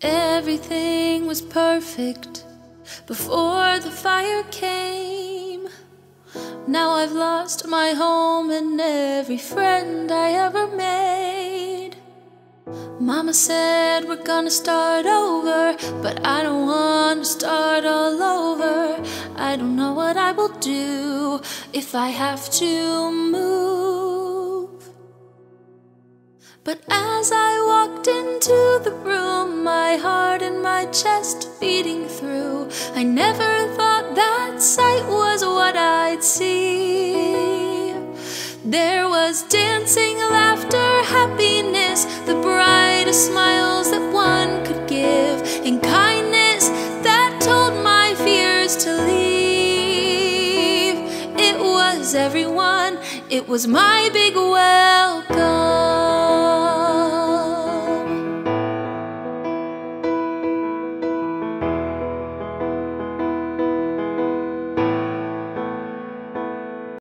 Everything was perfect before the fire came. Now I've lost my home and every friend I ever made. Mama said we're gonna start over, but I don't wanna start all over. I don't know what I will do if I have to move. But as I chest beating through, I never thought that sight was what I'd see. There was dancing, laughter, happiness, the brightest smiles that one could give, and kindness that told my fears to leave. It was everyone, it was my big welcome.